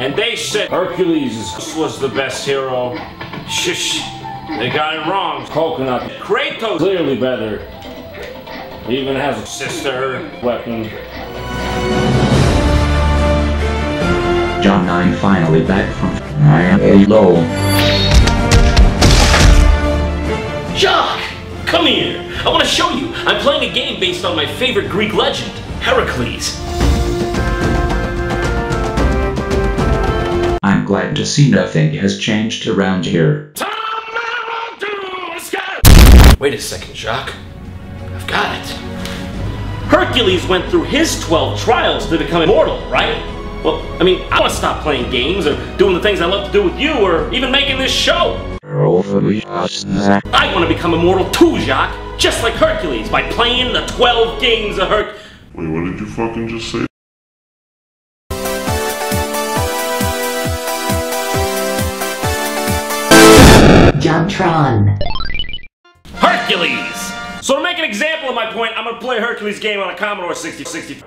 And they said Hercules was the best hero. Shush. They got it wrong. Coconut. Kratos clearly better. He even has a sister weapon. John 9 finally back from Miami low. Jock! Come here! I want to show you. I'm playing a game based on my favorite Greek legend, Heracles. Glad to see nothing has changed around here. Wait a second, Jacques. I've got it. Hercules went through his 12 trials to become immortal, right? Well, I mean, I want to stop playing games or doing the things I love to do with you or even making this show. I want to become immortal too, Jacques, just like Hercules, by playing the 12 games of Herc. Wait, what did you fucking just say? Jumptron. Hercules! So to make an example of my point, I'm gonna play Hercules game on a Commodore 6060.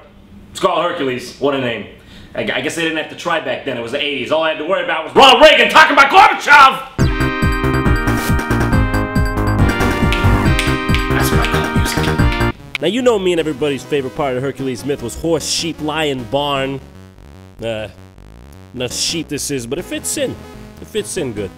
It's called Hercules. What a name. I, I guess they didn't have to try back then. It was the 80s. All I had to worry about was Ronald Reagan talking about Gorbachev! Now you know me and everybody's favorite part of Hercules myth was horse, sheep, lion, barn. Uh, not sheep this is, but it fits in. It fits in good.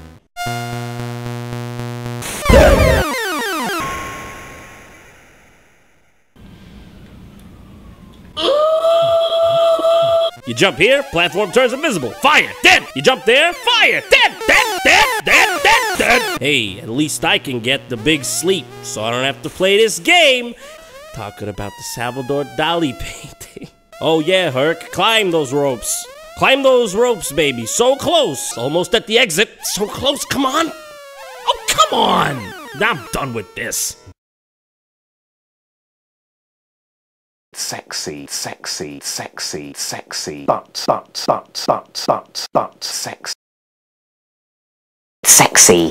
You jump here, platform turns invisible. Fire, dead. You jump there, fire, dead, dead, dead, dead, dead, dead. Hey, at least I can get the big sleep, so I don't have to play this game. Talking about the Salvador Dali painting. Oh yeah, Herc, climb those ropes. Climb those ropes, baby. So close. Almost at the exit. So close, come on. Oh, come on. I'm done with this. Sexy, sexy, sexy, sexy, but, but, but, but, but, but, sex. Sexy.